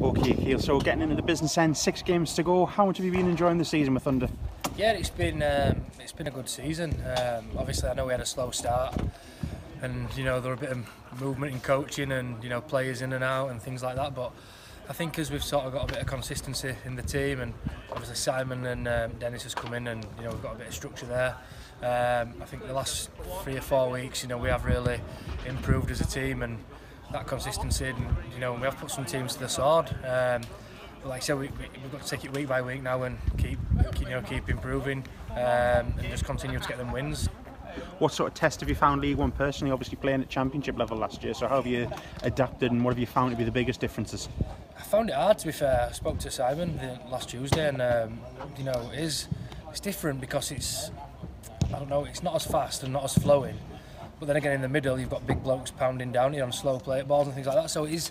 Okay, Keal, so getting into the business end, six games to go. How much have you been enjoying the season with Thunder? Yeah, it's been um, it's been a good season. Um, obviously, I know we had a slow start, and you know there were a bit of movement in coaching and you know players in and out and things like that. But I think as we've sort of got a bit of consistency in the team, and obviously Simon and um, Dennis has come in, and you know we've got a bit of structure there. Um, I think the last three or four weeks, you know, we have really improved as a team, and that consistency, and you know, we have put some teams to the sword. Um, but like I said, we, we, we've got to take it week by week now and keep, keep you know, keep improving um, and just continue to get them wins. What sort of test have you found League One personally? Obviously playing at Championship level last year, so how have you adapted and what have you found to be the biggest differences? I found it hard to be fair. I spoke to Simon the, last Tuesday, and um, you know, it is it's different because it's I don't know, it's not as fast and not as flowing. But then again, in the middle, you've got big blokes pounding down you on slow play balls and things like that. So it is.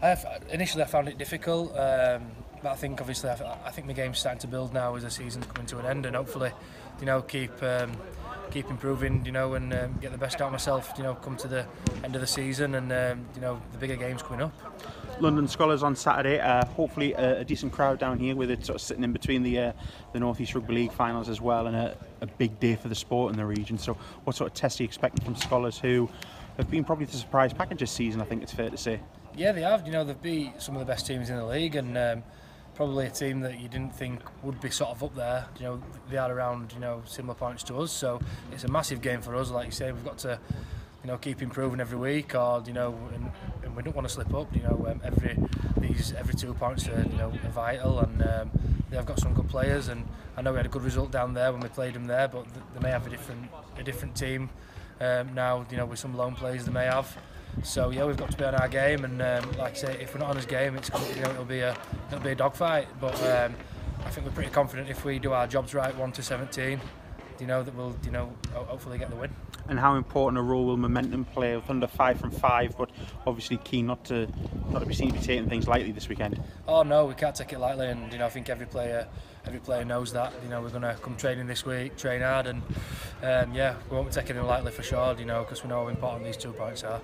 I have, initially, I found it difficult, um, but I think obviously, I, I think my game's starting to build now as the season's coming to an end, and hopefully, you know, keep um, keep improving, you know, and um, get the best out of myself, you know, come to the end of the season, and um, you know, the bigger games coming up. London Skolars on Saturday. Uh, hopefully, a, a, decent crowd down here with it sort of sitting in between the uh, the North East Rugby League finals as well, and a, a, big day for the sport in the region. So, what sort of test are you expecting from Skolars, who have been probably the surprise package this season? I think it's fair to say. Yeah, they have. You know, they've beat some of the best teams in the league, and um, probably a team that you didn't think would be sort of up there. You know, they are around, you know, similar points to us. So it's a massive game for us. Like you say, we've got to, you know, keep improving every week or, you know, and, and we don't want to slip up. You know, um, every these every two points are, you know, are vital and um, they've got some good players and I know we had a good result down there when we played them there, but they may have a different a different team um, now, you know, with some lone players they may have. So yeah, we've got to be on our game, and um, like I say, if we're not on his game, it's you know it'll be a it'll be a dogfight. But um, I think we're pretty confident if we do our jobs right, one to 17, you know that we'll you know hopefully get the win and how important a role will momentum play with under five from five, but obviously keen not to not to be seen to be taking things lightly this weekend. Oh no, we can't take it lightly, and you know I think every player every player knows that. You know we're going to come training this week, train hard, and um, yeah, we won't be taking it lightly for sure. You know because we know how important these two points are.